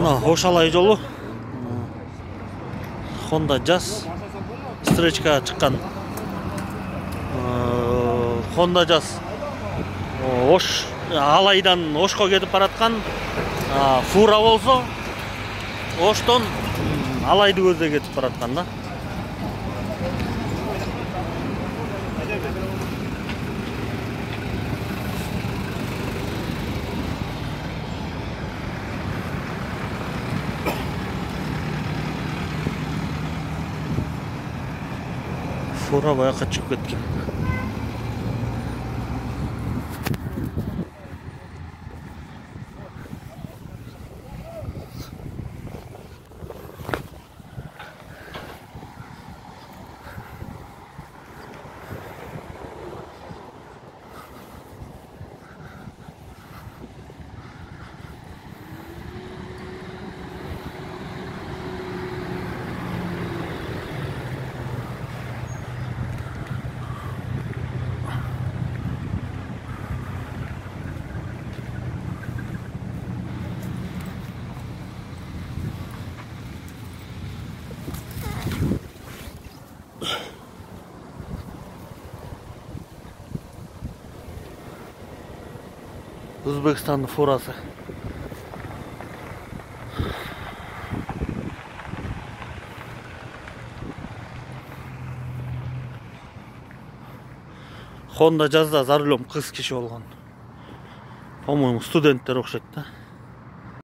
мына ошалай жолу. Honda jazz встречкага чыккан honda jazz. Ош алайдан ошко кетип бараткан фура болсо оштон алайды көздөй кетип бараткан да. Sonra bayağı kaçıp gittim. Өзбекстандын фурасы. Honda жазда за кыз киши болгон по моему студенттер окшойт да